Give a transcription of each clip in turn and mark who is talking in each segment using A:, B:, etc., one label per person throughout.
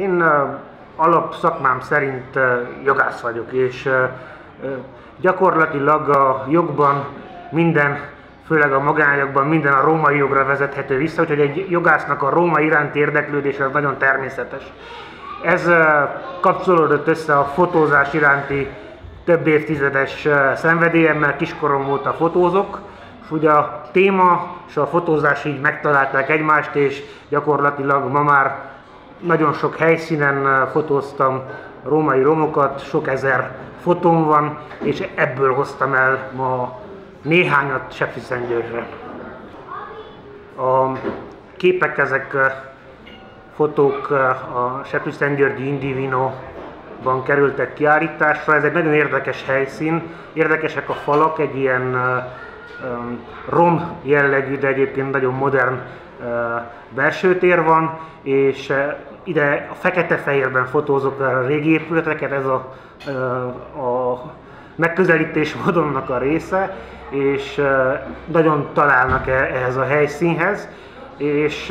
A: Én alapszakmám szerint jogász vagyok, és gyakorlatilag a jogban minden, főleg a magánjogban minden a római jogra vezethető vissza, úgyhogy egy jogásznak a római iránti érdeklődés az nagyon természetes. Ez kapcsolódott össze a fotózás iránti több évtizedes szenvedélyemmel, kiskorom óta fotózok, és ugye a téma és a fotózás így megtalálták egymást, és gyakorlatilag ma már nagyon sok helyszínen fotóztam római romokat, sok ezer fotóm van, és ebből hoztam el ma néhányat Sepsiszentgyörgyre. A képek, ezek fotók a Sepsiszentgyörgyi Indivino-ban kerültek kiállításra. Ez egy nagyon érdekes helyszín, érdekesek a falak, egy ilyen rom jellegű, de egyébként nagyon modern belső tér van, és ide a fekete-fehérben fotózok a régi épületeket, ez a, a megközelítés módonnak a része, és nagyon találnak ehhez a helyszínhez, és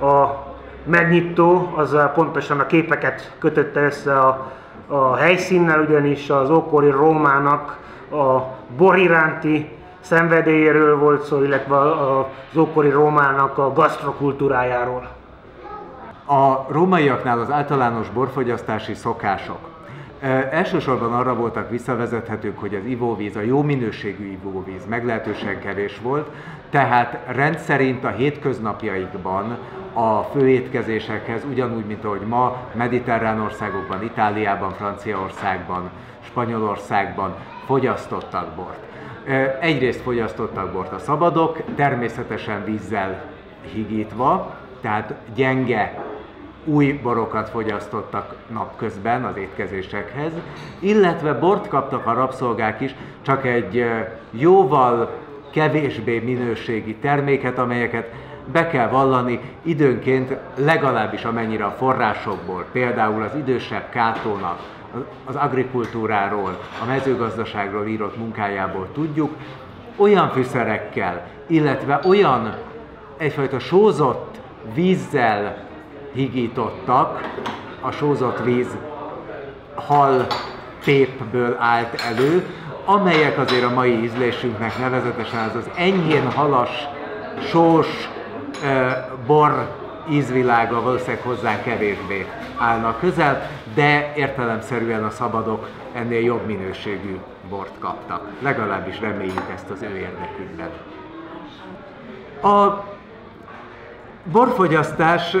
A: a megnyitó az pontosan a képeket kötötte össze a, a helyszínnel, ugyanis az ókori Rómának a bor iránti szenvedélyéről volt szó, illetve az ókori Rómának a gasztrokultúrájáról.
B: A rómaiaknál az általános borfogyasztási szokások elsősorban arra voltak visszavezethetők, hogy az ivóvíz, a jó minőségű ivóvíz meglehetősen kevés volt, tehát rendszerint a hétköznapjaikban a főétkezésekhez, ugyanúgy, mint ahogy ma mediterrán országokban, Itáliában, Franciaországban, Spanyolországban fogyasztottak bort. Egyrészt fogyasztottak bort a szabadok, természetesen vízzel higítva, tehát gyenge új borokat fogyasztottak napközben az étkezésekhez, illetve bort kaptak a rabszolgák is, csak egy jóval kevésbé minőségi terméket, amelyeket be kell vallani időnként legalábbis amennyire a forrásokból, például az idősebb Kátónak, az agrikultúráról, a mezőgazdaságról írott munkájából tudjuk, olyan fűszerekkel, illetve olyan egyfajta sózott vízzel higítottak, a sózott víz hal tépből állt elő, amelyek azért a mai ízlésünknek nevezetesen az az enyhén halas, sós bor ízvilága valószínűleg hozzá kevésbé állnak közel, de értelemszerűen a szabadok ennél jobb minőségű bort kaptak. Legalábbis reméljük ezt az ő érdekükben. A borfogyasztás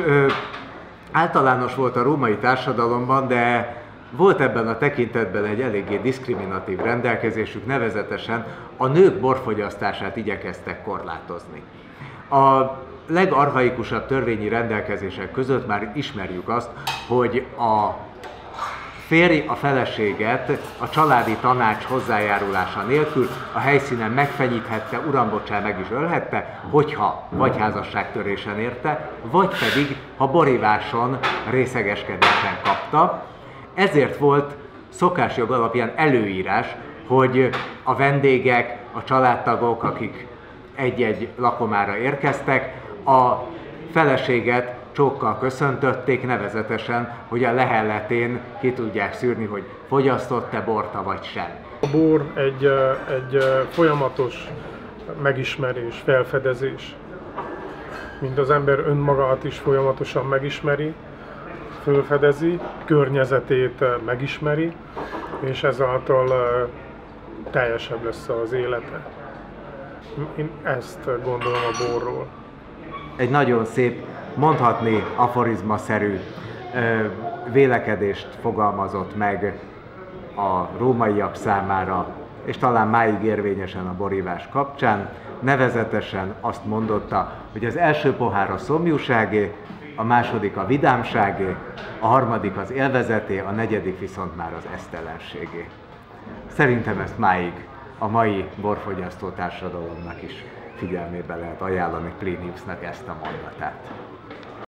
B: általános volt a római társadalomban, de volt ebben a tekintetben egy eléggé diszkriminatív rendelkezésük, nevezetesen a nők borfogyasztását igyekeztek korlátozni. A legarhaikusabb törvényi rendelkezések között már ismerjük azt, hogy a férj a feleséget a családi tanács hozzájárulása nélkül a helyszínen megfenyíthette, uram bocsán meg is ölhette, hogyha vagy házasságtörésen érte, vagy pedig, ha boríváson részegeskedésen kapta. Ezért volt szokásjog alapján előírás, hogy a vendégek, a családtagok, akik egy-egy lakomára érkeztek, a feleséget csókkal köszöntötték, nevezetesen, hogy a lehelletén ki tudják szűrni, hogy fogyasztott-e borta vagy sem.
C: A bor egy, egy folyamatos megismerés, felfedezés. Mint az ember önmagát is folyamatosan megismeri, fölfedezi, környezetét megismeri, és ezáltal teljesebb lesz az élete. Én ezt gondolom a borról.
B: Egy nagyon szép mondhatni aforizmaszerű vélekedést fogalmazott meg a rómaiak számára, és talán máig érvényesen a borívás kapcsán, nevezetesen azt mondotta, hogy az első pohár a szomjúságé, a második a vidámságé, a harmadik az élvezeté, a negyedik viszont már az esztelenségé. Szerintem ezt máig a mai borfogyasztó társadalomnak is figyelmébe lehet ajánlani Pliniusnak ezt a mondatát.